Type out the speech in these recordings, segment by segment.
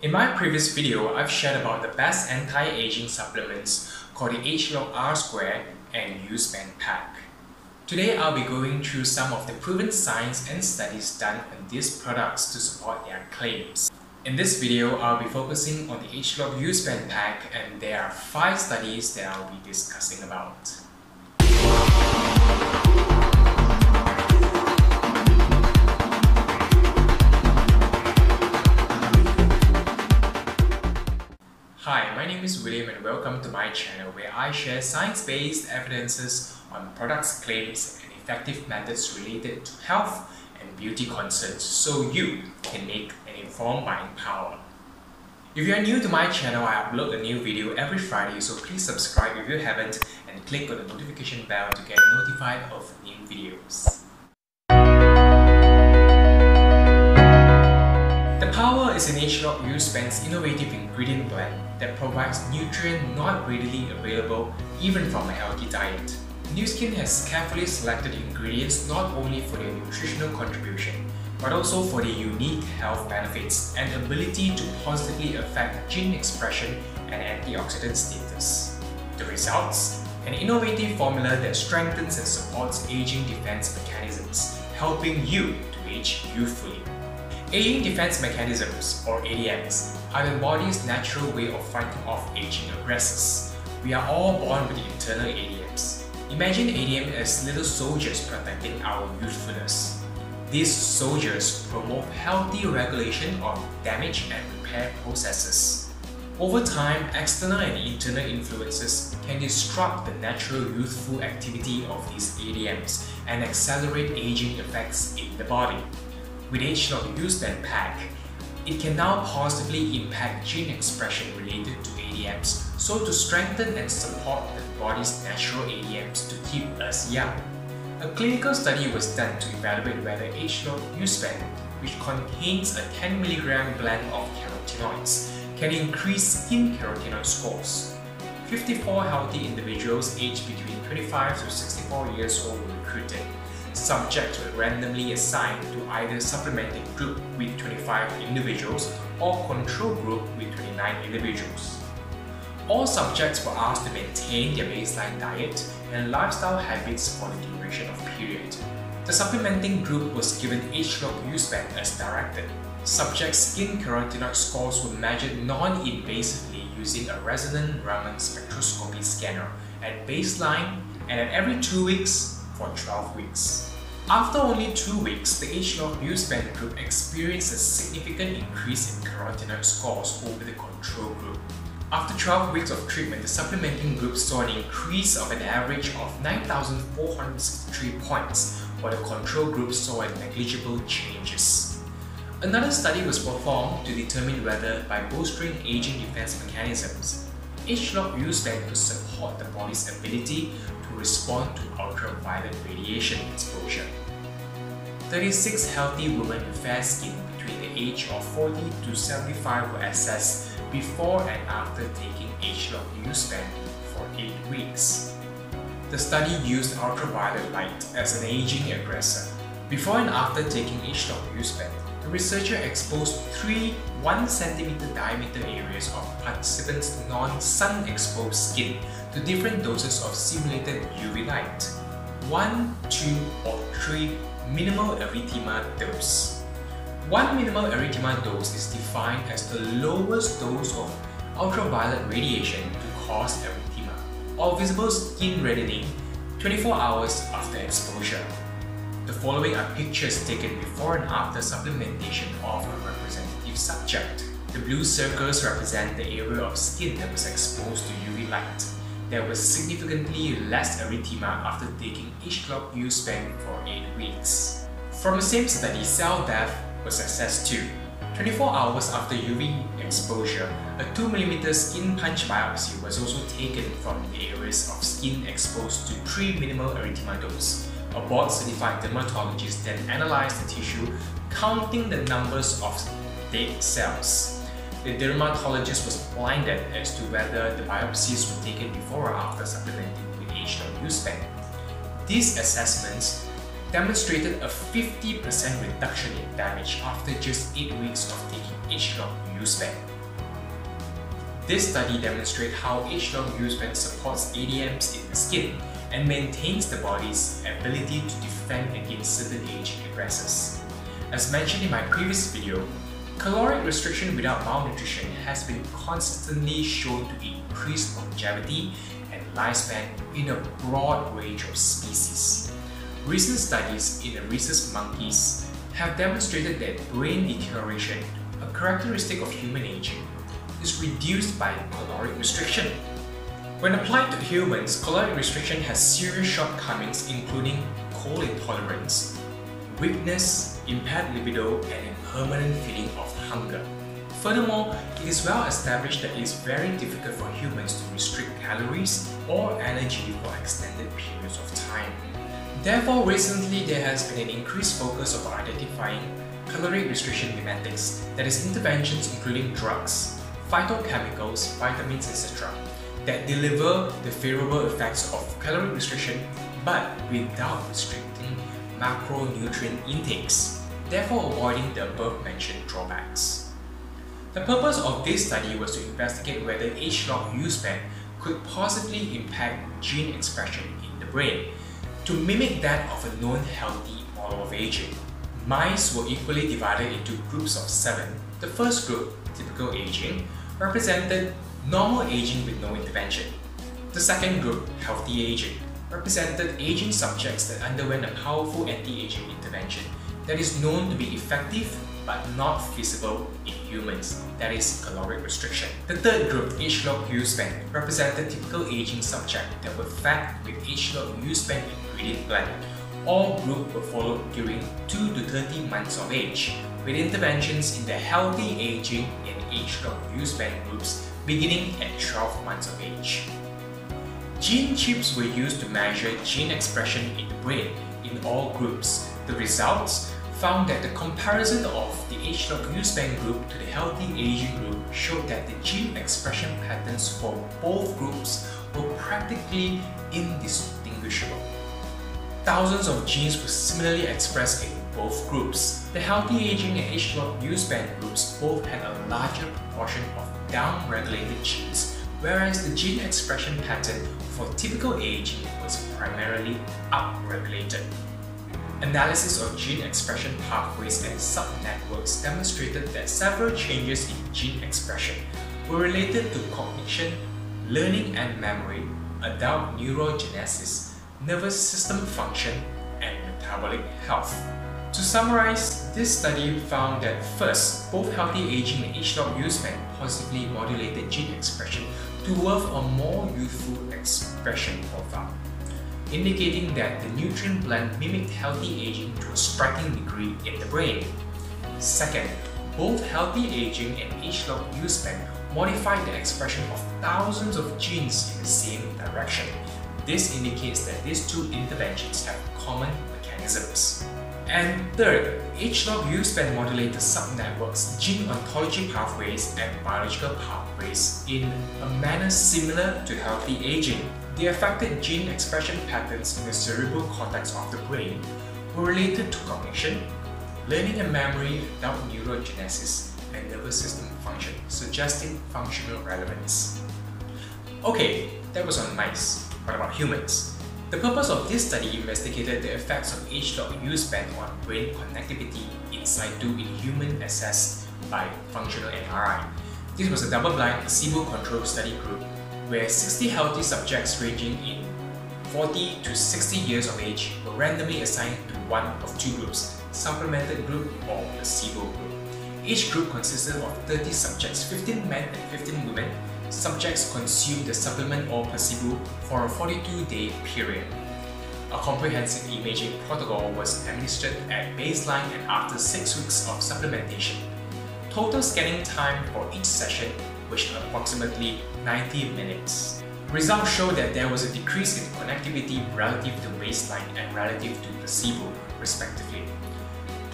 In my previous video, I've shared about the best anti-aging supplements called the ageLOC R Square and You-span Pack. Today, I'll be going through some of the proven science and studies done on these products to support their claims. In this video, I'll be focusing on the ageLOC You-span Pack and there are 5 studies that I'll be discussing about. Hi, my name is William and welcome to my channel where I share science-based evidences on products, claims and effective methods related to health and beauty concerns so you can make an informed buying power. If you are new to my channel, I upload a new video every Friday so please subscribe if you haven't and click on the notification bell to get notified of new videos. The Power is an ageLOC You-span's innovative ingredient blend that provides nutrient not readily available even from a healthy diet. Nu Skin has carefully selected ingredients not only for their nutritional contribution, but also for their unique health benefits and ability to positively affect gene expression and antioxidant status. The results? An innovative formula that strengthens and supports aging defense mechanisms, helping you to age youthfully. Aging defense mechanisms, or ADMs, are the body's natural way of fighting off aging aggressors. We are all born with internal ADMs. Imagine ADM as little soldiers protecting our youthfulness. These soldiers promote healthy regulation of damage and repair processes. Over time, external and internal influences can disrupt the natural youthful activity of these ADMs and accelerate aging effects in the body. With ageLOC You-span Pack, it can now positively impact gene expression related to ADMs, so to strengthen and support the body's natural ADMs to keep us young. A clinical study was done to evaluate whether ageLOC You-span, which contains a 10mg blend of carotenoids, can increase skin carotenoid scores. 54 healthy individuals aged between 25 to 64 years old were recruited subjects were randomly assigned to either supplementing group with 25 individuals or control group with 29 individuals. All subjects were asked to maintain their baseline diet and lifestyle habits for the duration of period. The supplementing group was given ageLOC You-span as directed. Subjects' skin carotenoid scores were measured non-invasively using a resonant Raman spectroscopy scanner at baseline and at every 2 weeks for 12 weeks. After only two weeks, the ageLOC You-span group experienced a significant increase in carotenoid scores over the control group. After 12 weeks of treatment, the supplementing group saw an increase of an average of 9,463 points, while the control group saw negligible changes. Another study was performed to determine whether, by bolstering aging defense mechanisms, ageLOC You-span could support the body's ability to respond to ultraviolet radiation exposure. 36 healthy women with fair skin between the age of 40 to 75 were assessed before and after taking ageLOC You-span for 8 weeks. The study used ultraviolet light as an aging aggressor. Before and after taking ageLOC You-span, the researcher exposed three 1 cm diameter areas of participants' non-sun exposed skin to different doses of simulated UV light 1, 2, or 3 minimal erythema dose. One minimal erythema dose is defined as the lowest dose of ultraviolet radiation to cause erythema or visible skin reddening 24 hours after exposure. The following are pictures taken before and after supplementation of a representative subject. The blue circles represent the area of skin that was exposed to UV light. There was significantly less erythema after taking ageLOC You-span for 8 weeks. From the same study, cell death was assessed too. 24 hours after UV exposure, a 2mm skin punch biopsy was also taken from the areas of skin exposed to 3 minimal erythema dose a board-certified dermatologist then analyzed the tissue, counting the numbers of dead cells. The dermatologist was blinded as to whether the biopsies were taken before or after supplementing with ageLOC You-span. These assessments demonstrated a 50% reduction in damage after just 8 weeks of taking ageLOC You-span. This study demonstrates how ageLOC You-span supports ADMs in the skin and maintains the body's ability to defend against certain aging aggressors. As mentioned in my previous video, caloric restriction without malnutrition has been consistently shown to increase longevity and lifespan in a broad range of species. Recent studies in the rhesus monkeys have demonstrated that brain deterioration, a characteristic of human aging, is reduced by caloric restriction. When applied to humans, caloric restriction has serious shortcomings including cold intolerance, weakness, impaired libido, and a permanent feeling of hunger. Furthermore, it is well established that it is very difficult for humans to restrict calories or energy for extended periods of time. Therefore, recently there has been an increased focus of identifying caloric restriction mimetics, that is interventions including drugs, phytochemicals, vitamins, etc., that deliver the favorable effects of calorie restriction but without restricting macronutrient intakes, therefore avoiding the above-mentioned drawbacks. The purpose of this study was to investigate whether ageLOC You-span could possibly impact gene expression in the brain to mimic that of a known healthy model of aging. Mice were equally divided into groups of seven. The first group, typical aging, represented normal aging with no intervention. The second group, healthy aging, represented aging subjects that underwent a powerful anti-aging intervention that is known to be effective but not feasible in humans, that is caloric restriction. The third group, ageLOC You-span, represented typical aging subjects that were fed with ageLOC You-span ingredient blend. All groups were followed during 2 to 30 months of age, with interventions in the healthy aging ageLOC You-span groups beginning at 12 months of age. Gene chips were used to measure gene expression in the brain in all groups. The results found that the comparison of the age ageLOC You-span group to the healthy aging group showed that the gene expression patterns for both groups were practically indistinguishable. Thousands of genes were similarly expressed in both groups. The healthy aging and ageLOC You-span groups both had a larger proportion of down-regulated genes, whereas the gene expression pattern for typical aging was primarily up-regulated. Analysis of gene expression pathways and subnetworks demonstrated that several changes in gene expression were related to cognition, learning and memory, adult neurogenesis, nervous system function, and metabolic health. To summarize, this study found that first, both healthy aging and ageLOC You-span positively modulated gene expression towards a more youthful expression profile indicating that the nutrient blend mimicked healthy aging to a striking degree in the brain. Second, both healthy aging and ageLOC You-span modified the expression of thousands of genes in the same direction. This indicates that these two interventions have common mechanisms. And third, ageLOC You-span modulated subnetworks, gene ontology pathways, and biological pathways in a manner similar to healthy aging. The affected gene expression patterns in the cerebral cortex of the brain were related to cognition, learning and memory without neurogenesis, and nervous system function, suggesting functional relevance. Okay, that was on mice. What about humans? The purpose of this study investigated the effects of ageLOC You-span on brain connectivity in situ in human assessed by functional MRI. This was a double-blind, placebo-controlled study group where 60 healthy subjects ranging in 40 to 60 years of age were randomly assigned to one of two groups, supplemented group or placebo group. Each group consisted of 30 subjects, 15 men and 15 women. Subjects consumed the supplement or placebo for a 42-day period. A comprehensive imaging protocol was administered at baseline and after 6 weeks of supplementation. Total scanning time for each session which approximately 90 minutes. Results show that there was a decrease in connectivity relative to baseline and relative to placebo, respectively.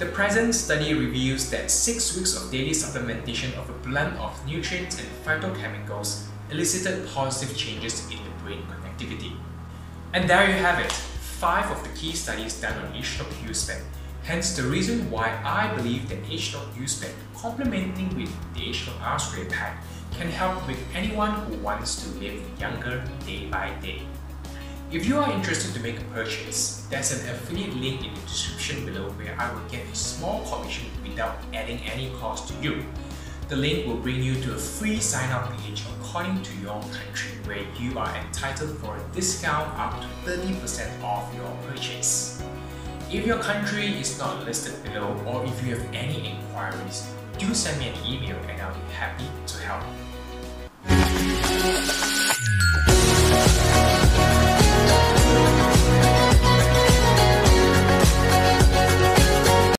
The present study reveals that 6 weeks of daily supplementation of a blend of nutrients and phytochemicals elicited positive changes in the brain connectivity. And there you have it, 5 of the key studies done on ageLOC You-span Hence the reason why I believe that H.USpend complementing with the H.R pack can help with anyone who wants to live younger day by day. If you are interested to make a purchase, there's an affiliate link in the description below where I will get a small commission without adding any cost to you. The link will bring you to a free sign up page according to your country where you are entitled for a discount up to 30% off your purchase. If your country is not listed below or if you have any inquiries, do send me an email and I'll be happy to help.